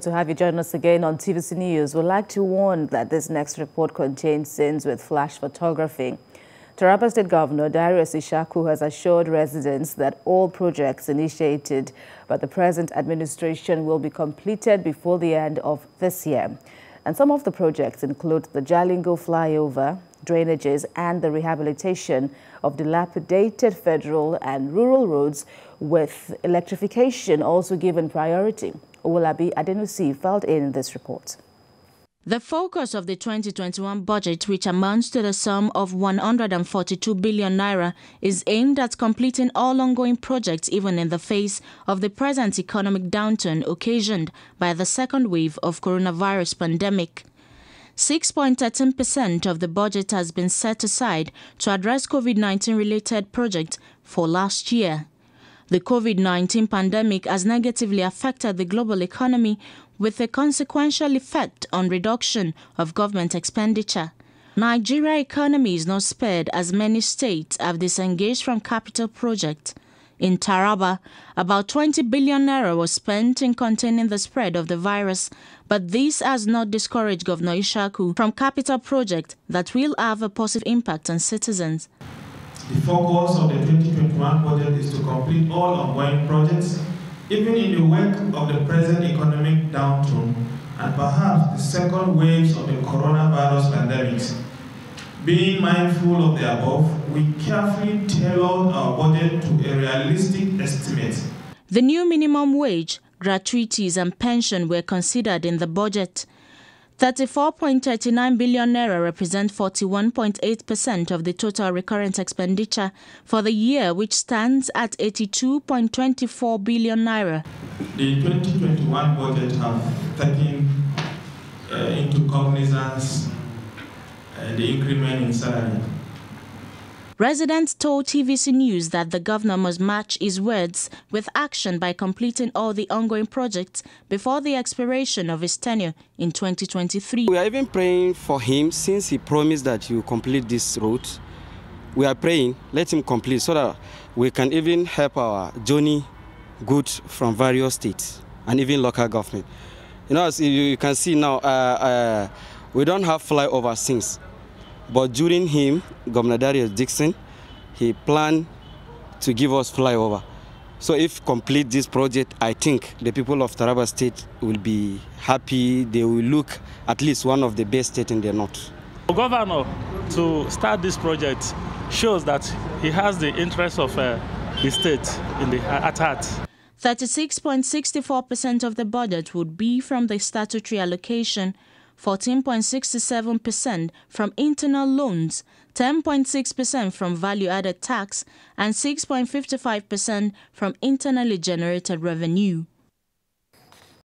To have you join us again on TVC News, we'd like to warn that this next report contains scenes with flash photography. Taraba State Governor Darius Ishaku has assured residents that all projects initiated by the present administration will be completed before the end of this year. And some of the projects include the Jalingo flyover, drainages and the rehabilitation of dilapidated federal and rural roads with electrification also given priority. Owolabi Adenusi filed in this report. The focus of the 2021 budget, which amounts to the sum of 142 billion naira, is aimed at completing all ongoing projects even in the face of the present economic downturn occasioned by the second wave of coronavirus pandemic. 6.13% of the budget has been set aside to address COVID-19 related projects for last year. The COVID 19 pandemic has negatively affected the global economy with a consequential effect on reduction of government expenditure. Nigeria economy is not spared as many states have disengaged from capital projects. In Taraba, about 20 billion naira was spent in containing the spread of the virus, but this has not discouraged Governor Ishaku from capital projects that will have a positive impact on citizens. The focus of the 2021 budget is to complete all ongoing projects, even in the wake of the present economic downturn and perhaps the second waves of the coronavirus pandemic. Being mindful of the above, we carefully tailored our budget to a realistic estimate. The new minimum wage, gratuities and pension were considered in the budget. 34.39 billion naira represent 41.8% of the total recurrent expenditure for the year, which stands at 82.24 billion naira. The 2021 budget have taken uh, into cognizance uh, the increment in salary Residents told TVC News that the governor must match his words with action by completing all the ongoing projects before the expiration of his tenure in 2023. We are even praying for him since he promised that he will complete this route. We are praying, let him complete so that we can even help our journey goods from various states and even local government. You know, as you can see now, uh, uh, we don't have flyover since but during him, Governor Darius Dickson, he planned to give us flyover. So if complete this project, I think the people of Taraba State will be happy. They will look at least one of the best states in the north. The governor to start this project shows that he has the interest of uh, the state in the, at heart. 36.64% of the budget would be from the statutory allocation 14.67% from internal loans, 10.6% from value added tax, and 6.55% from internally generated revenue.